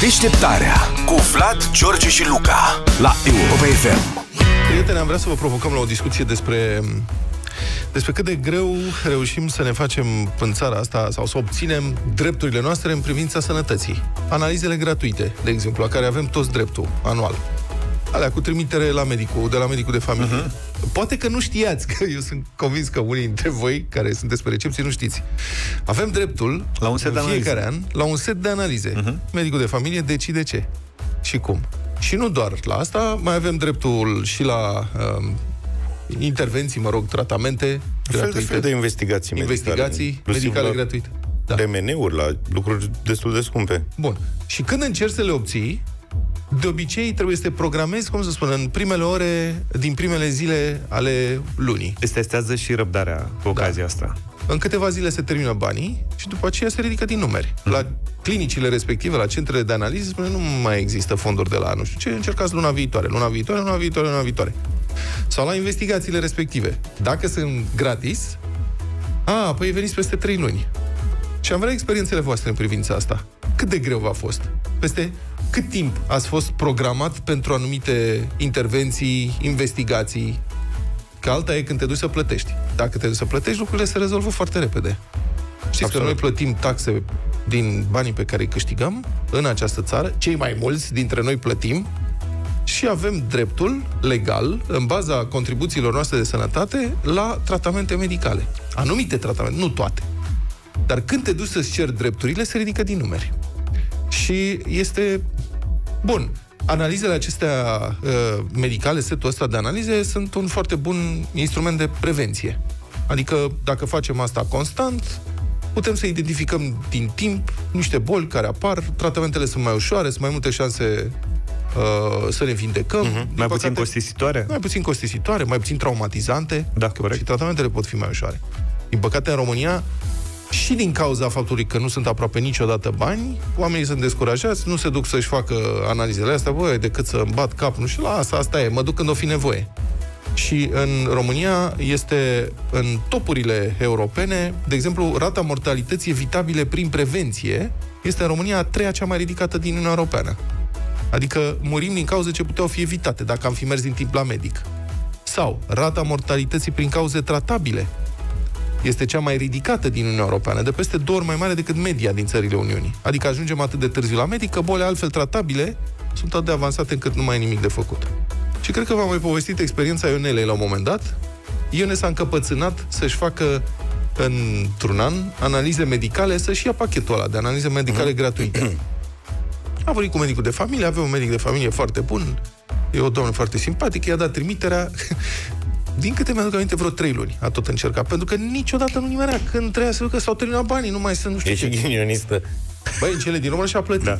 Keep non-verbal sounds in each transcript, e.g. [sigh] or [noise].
Deșteptarea cu Vlad, George și Luca la Europa FM. Prieteni, am vrea să vă provocăm la o discuție despre despre cât de greu reușim să ne facem în țara asta sau să obținem drepturile noastre în privința sănătății. Analizele gratuite, de exemplu, la care avem toți dreptul anual. Alea cu trimitere la medicul, de la medicul de familie. Uh-huh. Poate că nu știați, că eu sunt convins că unii dintre voi care sunteți pe recepție nu știți. Avem dreptul La un set în de fiecare an la un set de analize. Uh-huh. Medicul de familie decide ce și cum. Și nu doar la asta, mai avem dreptul și la um, intervenții, mă rog, tratamente Fel de gratuite. fel de investigații medicale. investigații inclusiv medicale la gratuite. Da. DMN-uri, la lucruri destul de scumpe. Bun. Și când încerci să le obții, de obicei trebuie să te programezi, cum să spun, în primele ore din primele zile ale lunii. Îți testează și răbdarea cu ocazia asta. În câteva zile se termină banii și după aceea se ridică din numeri. La clinicile respective, la centrele de analiză, spune nu mai există fonduri de la nu știu ce, încercați luna viitoare, luna viitoare, luna viitoare, luna viitoare. Sau la investigațiile respective. Dacă sunt gratis, a, păi veniți peste 3 luni. Și am vrea experiențele voastre în privința asta. Cât de greu v-a fost? Peste cât timp ați fost programat pentru anumite intervenții, investigații? Că alta e când te duci să plătești. Dacă te duci să plătești, lucrurile se rezolvă foarte repede. Știți Absolut. că noi plătim taxe din banii pe care îi câștigăm în această țară, cei mai mulți dintre noi plătim și avem dreptul legal, în baza contribuțiilor noastre de sănătate, la tratamente medicale. Anumite tratamente, nu toate. Dar când te duci să-ți ceri drepturile, se ridică din numeri. Și este... Bun, analizele acestea uh, medicale, setul ăsta de analize, sunt un foarte bun instrument de prevenție. Adică, dacă facem asta constant, putem să identificăm din timp niște boli care apar, tratamentele sunt mai ușoare, sunt mai multe șanse uh, să ne vindecăm. Din Mai puțin păcate- costisitoare? mai puțin costisitoare, mai puțin traumatizante. Da, că corect. Și tratamentele pot fi mai ușoare. Din păcate, în România, și din cauza faptului că nu sunt aproape niciodată bani, oamenii sunt descurajați, nu se duc să-și facă analizele astea, băi, decât să îmi bat capul, nu știu, la asta, asta e, mă duc când o fi nevoie. Și în România este în topurile europene, de exemplu, rata mortalității evitabile prin prevenție este în România a treia cea mai ridicată din Uniunea Europeană. Adică murim din cauze ce puteau fi evitate dacă am fi mers din timp la medic. Sau rata mortalității prin cauze tratabile este cea mai ridicată din Uniunea Europeană, de peste două ori mai mare decât media din țările Uniunii. Adică ajungem atât de târziu la medic că bolile altfel tratabile sunt atât de avansate încât nu mai e nimic de făcut. Și cred că v-am mai povestit experiența Ionelei la un moment dat. Ione s-a încăpățânat să-și facă într-un an analize medicale, să-și ia pachetul ăla de analize medicale gratuite. [clears throat] A vorbit cu medicul de familie, avea un medic de familie foarte bun, e o doamnă foarte simpatică, i-a dat trimiterea. Din câte mi-aduc aminte, vreo trei luni a tot încercat, pentru că niciodată nu nimerea. Când treia să ducă, s-au terminat banii, nu mai sunt, nu știu E și ce. ghinionistă. Băi, în cele din urmă și-a plătit. Da.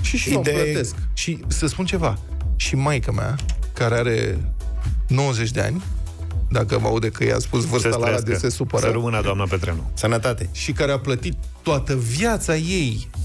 Și și eu Ideea e- plătesc. Și să spun ceva, și maica mea, care are 90 de ani, dacă mă aude că i-a spus vârsta Să-ți la radio, trăiască. se supără Să rămână, doamna Petrenu. Sănătate. și care a plătit toată viața ei uh,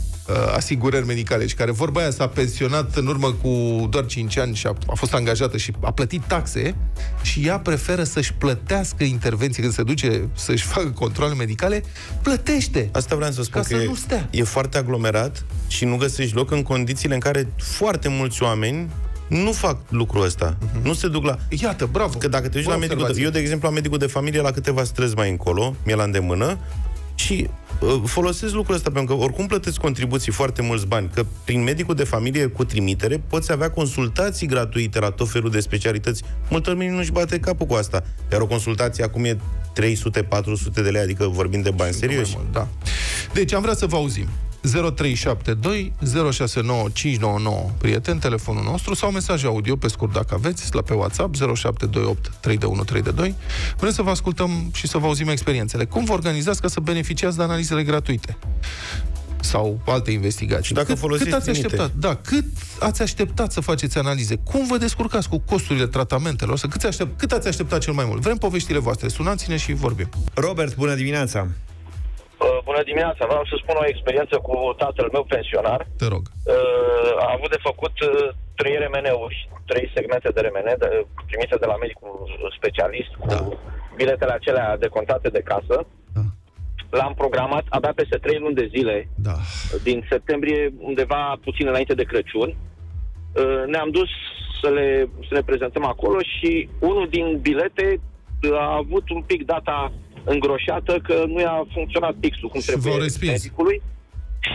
asigurări medicale și care vorba aia s-a pensionat în urmă cu doar 5 ani și a, a fost angajată și a plătit taxe și ea preferă să-și plătească intervenții când se duce să-și facă controle medicale, plătește. Asta vreau să spun Ca că să e, nu stea. e foarte aglomerat și nu găsești loc în condițiile în care foarte mulți oameni nu fac lucrul ăsta. Nu se duc la... Iată, bravo. Că dacă te duci Bună la medicul de, observație. Eu, de exemplu, la medicul de familie, la câteva străzi mai încolo, mi-e la îndemână, și uh, folosesc lucrul ăsta, pentru că oricum plătesc contribuții foarte mulți bani, că prin medicul de familie cu trimitere poți avea consultații gratuite la tot felul de specialități. Multă lume nu-și bate capul cu asta. Iar o consultație acum e 300-400 de lei, adică vorbim de bani serioși. Mai mult, Da. Deci am vrea să vă auzim. 0372 069599 prieten, telefonul nostru sau mesaj audio pe scurt dacă aveți, la pe WhatsApp 0728 32132. Vrem să vă ascultăm și să vă auzim experiențele. Cum vă organizați ca să beneficiați de analizele gratuite? sau alte investigații. Și dacă cât, folosiți cât ați trimite. așteptat? Da, cât ați așteptat să faceți analize? Cum vă descurcați cu costurile tratamentelor? Să cât, aștept, cât ați așteptat cel mai mult? Vrem poveștile voastre. Sunați-ne și vorbim. Robert, bună dimineața! Uh, Bună dimineața, vreau să spun o experiență cu tatăl meu pensionar. Te rog. Uh, A avut de făcut uh, trei RMN-uri, trei segmente de RMN de, primite de la medicul specialist cu Da. biletele acelea decontate de casă. Da. l-am programat abia peste 3 luni de zile, Da. din septembrie, undeva puțin înainte de Crăciun. Uh, Ne-am dus să le, să ne prezentăm acolo și unul din bilete uh, a avut un pic data îngroșată că nu i-a funcționat pixul cum Și trebuie v-au respins. medicului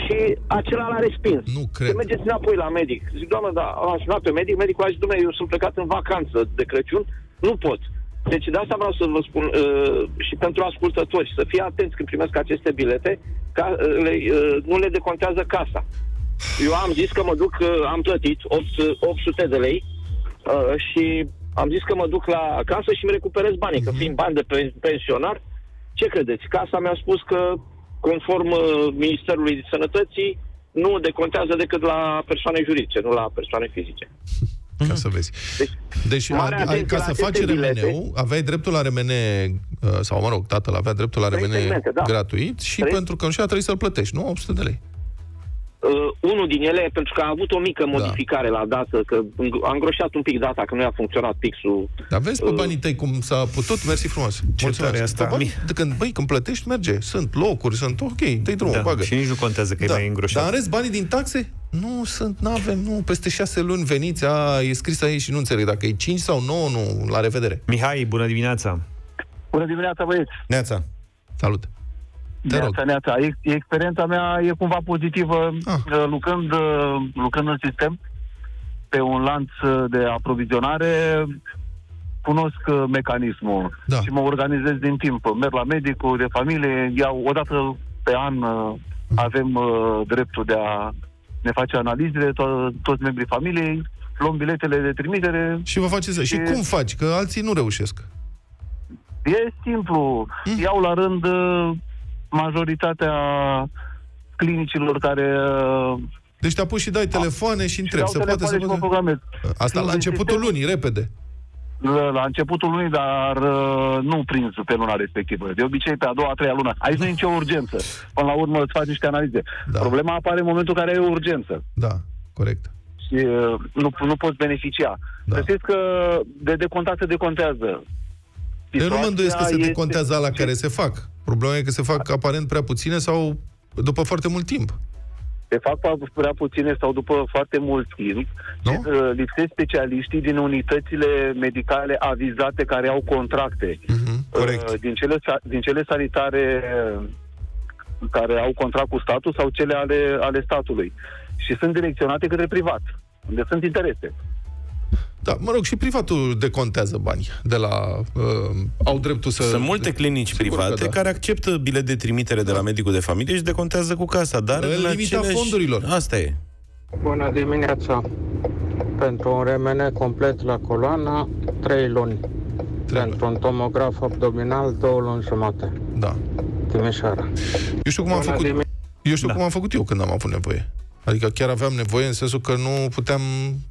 și acela l-a respins. Nu cred. Să mergeți înapoi la medic. Zic, doamnă, da, am sunat pe medic, medicul a zis, domnule, eu sunt plecat în vacanță de Crăciun, nu pot. Deci de asta vreau să vă spun uh, și pentru ascultători, să fie atenți când primesc aceste bilete, ca, uh, le, uh, nu le decontează casa. Eu am zis că mă duc, uh, am plătit 8, 800 de lei uh, și am zis că mă duc la casă și îmi recuperez banii, că fiind bani de pen- pensionar, ce credeți? Casa mi-a spus că, conform uh, Ministerului Sănătății, nu decontează decât la persoane juridice, nu la persoane fizice. Ca să vezi. Deci, Deci, mare ai, atenție ca la să aceste faci bilete. remeneu, aveai dreptul la remene, uh, sau mă rog, tatăl avea dreptul la Trei remene segmente, da. gratuit și Trei. pentru că nu știa, trebuie să-l plătești, nu? 800 de lei. Uh, unul din ele, pentru că a avut o mică modificare la dată, că îng- a îngroșat un pic data, că nu i-a funcționat pixul. Dar vezi pe Uh, banii tăi cum s-a putut? Mersi frumos. tare asta. Pe bani, Mi- de când, băi, când plătești, merge. Sunt locuri, sunt ok, dă-i drumul, Da, bagă. și nici nu contează că e mai îngroșat. Dar în rest, banii din taxe? Nu sunt, nu avem, nu, peste șase luni veniți, a, e scris aici și nu înțeleg dacă e 5 sau 9, nu, la revedere. Mihai, bună dimineața! Bună dimineața, băieți! Neața. Salut. Te rog. Neața, neața. Ex- Experiența mea e cumva pozitivă Ah. uh, lucrând, uh, lucrând în sistem pe un lanț uh, de aprovizionare. Cunosc uh, mecanismul Da. și mă organizez din timp. Merg la medicul de familie, iau o dată pe an uh, avem uh, dreptul de a ne face analizele, to- toți membrii familiei, luăm biletele de trimitere. Și vă faceți Și E- cum faci? Că alții nu reușesc. E simplu. Mm. Iau la rând uh, majoritatea clinicilor care uh, Deci te apuci și dai telefoane și întrebi. dau Se poate să telefoane și mă poate... programez. Asta la Din începutul sistem- lunii, repede. La la începutul lunii, dar uh, nu prins pe luna respectivă. De obicei pe a doua, a treia lună. Aici nu e nicio urgență. Până la urmă îți faci niște analize. Da. Problema apare în momentul în care e urgență Da, corect. și uh, nu, nu poți beneficia. Da. Da. Să știți că de decontat se decontează. Eu nu mă îndoiesc că se Situația decontează la care se fac. Problema e că se fac aparent prea puține sau după foarte mult timp. se fac prea puține sau după foarte mult timp Nu? și uh, lipsesc specialiștii din unitățile medicale avizate care au contracte. Mhm. Corect. Uh, din, cele, sa- din cele sanitare uh, care au contract cu statul sau cele ale, ale statului. Și sunt direcționate către privat, unde sunt interese. Da, mă rog, și privatul decontează bani de la... Uh, au dreptul să... Sunt multe clinici Sigur că private da. care acceptă bilet de trimitere de la medicul de familie și decontează cu casa, dar În în limita aceleași... fondurilor. Asta e. Bună dimineața! Pentru un RMN complet la coloană, 3 luni. Trei Pentru un tomograf abdominal, 2 luni jumate. Da. Timișoara. Eu știu cum am Bună făcut... dimi- Eu știu Da. cum am făcut eu când am avut nevoie. Adică chiar aveam nevoie în sensul că nu puteam,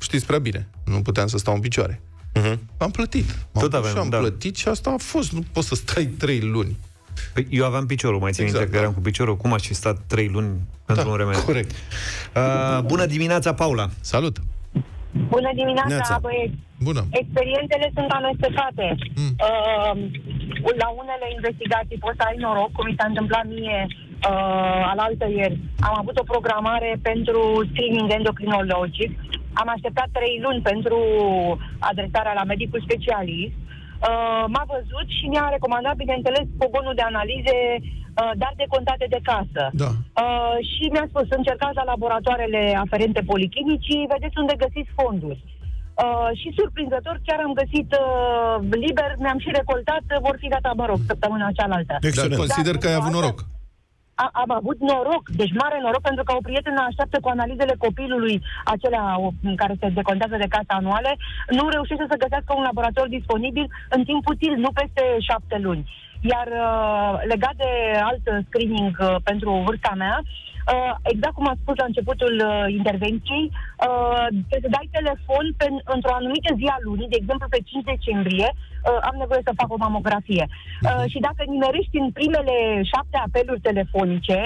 știți prea bine, nu puteam să stau în picioare. Mhm. Am plătit. M-am Tot dus aveam, și am da. plătit și asta a fost. Nu poți să stai trei luni. Păi, eu aveam piciorul, mai țin Exact, minte că da. eram cu piciorul. Cum aș fi stat trei luni pentru un remediu? corect. Uh, bună dimineața, Paula! Salut! Bună dimineața, Neața. băieți! Bună! Experiențele sunt amestecate. Mm. Uh, la unele investigații poți să ai noroc, cum mi s-a întâmplat mie uh, alaltă ieri. Am avut o programare pentru screening endocrinologic. Am așteptat trei luni pentru adresarea la medicul specialist. Uh, m-a văzut și mi-a recomandat, bineînțeles, pogonul de analize, uh, dar decontate de casă. Da. Uh, și mi-a spus, încercați la laboratoarele aferente policlinicii, vedeți unde găsiți fonduri. Uh, și surprinzător chiar am găsit uh, liber, mi-am și recoltat, uh, vor fi gata, mă rog, săptămâna cealaltă. Dar Excelent. consider că ai avut noroc. A, am avut noroc, deci mare noroc, pentru că o prietenă așteaptă cu analizele copilului, acelea o, care se decontează de casă anuale, nu reușește să găsească un laborator disponibil în timp util, nu peste șapte luni. Iar uh, legat de alt screening uh, pentru vârsta mea, uh, exact cum a spus la începutul uh, intervenției, uh, trebuie să dai telefon pe, într-o anumită zi a lunii, de exemplu pe 5 decembrie, uh, am nevoie să fac o mamografie. Uh, și dacă nimerești în primele șapte apeluri telefonice,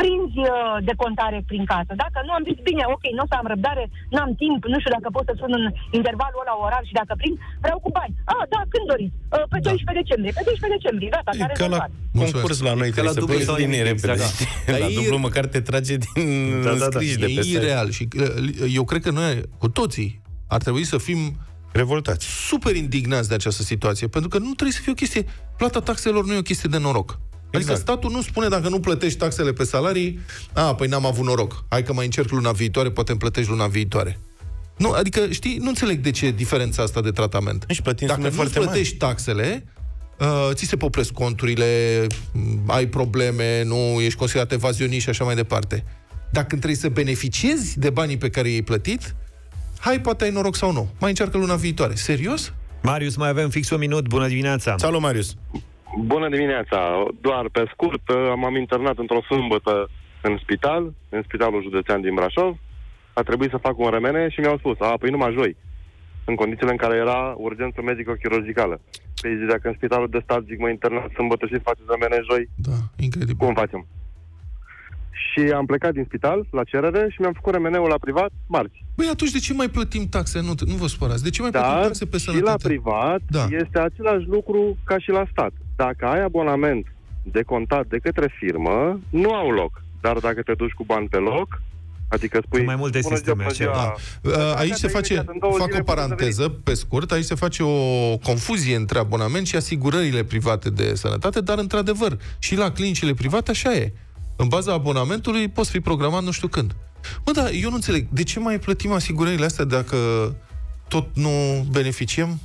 prinzi uh, decontare prin casă. Dacă nu, am zis, bine, ok, nu o să am răbdare, n-am timp, nu știu dacă pot să sun în intervalul ăla orar și dacă prind, vreau cu bani. Ah, da, când doriți? Uh, pe 12 decembrie. Pe 12 decembrie, gata, E care ca la concurs la noi, ca la trebuie să dublu pleci sau din nimic, repede. exact. știi? Dar La e- dublu măcar te trage din Da, da, da. înscriși de E pe site. ireal și uh, eu cred că noi, cu toții, ar trebui să fim Revoltați. super indignați de această situație, pentru că nu trebuie să fie o chestie... Plata taxelor nu e o chestie de noroc. Adică Exact. statul nu spune dacă nu plătești taxele pe salarii, a, păi n-am avut noroc. Hai că mai încerc luna viitoare, poate îmi plătești luna viitoare. Nu, adică, știi, nu înțeleg de ce diferența asta de tratament. Și plătim Dacă sume nu foarte mari. plătești taxele, uh, ți se popresc conturile, m, ai probleme, nu ești considerat evazionist și așa mai departe. Dacă trebuie să beneficiezi de banii pe care i-ai plătit, hai, poate ai noroc sau nu. Mai încearcă luna viitoare. Serios? Marius, mai avem fix un minut. Bună dimineața! Salut, Marius. Bună dimineața! Doar pe scurt, m-am internat într-o sâmbătă în spital, în spitalul județean din Brașov. A trebuit să fac un remene și mi-au spus, a, păi numai joi, în condițiile în care era urgență medico-chirurgicală. Păi zic, dacă în spitalul de stat zic, mă internat sâmbătă și faceți remene joi, Da, incredibil. cum facem? Și am plecat din spital la cerere și mi-am făcut remeneul la privat marți. Băi, atunci de ce mai plătim taxe? Nu, nu vă spărați. De ce mai plătim Dar taxe pe și la sănătate? privat Da. este același lucru ca și la stat. Dacă ai abonament decontat de către firmă, nu au loc. Dar dacă te duci cu bani pe loc, adică spui... Sunt mai multe "Bună ziua, sisteme, bună așa, ziua, Uh, Aici Dacă se te face, imediat în două fac zile o poți să paranteză, pe scurt, aici se face o confuzie între abonament și asigurările private de sănătate, dar într-adevăr, și la clinicile private așa e. În baza abonamentului poți fi programat nu știu când. Mă, da, eu nu înțeleg. De ce mai plătim asigurările astea dacă tot nu beneficiem?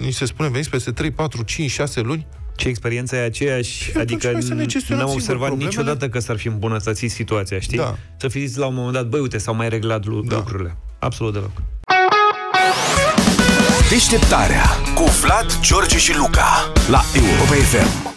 Ni se spune, veniți peste 3, 4, 5, 6 luni? Ce experiența e aceeași, atunci adică hai să ne gestionăm n-am singur observat problemele. niciodată că s-ar fi îmbunătățit situația, știi? Da. Să fi zis la un moment dat, băi, uite, s-au mai reglat lu- Da. lucrurile. Absolut deloc. Deșteptarea cu Vlad, George și Luca la Europa FM.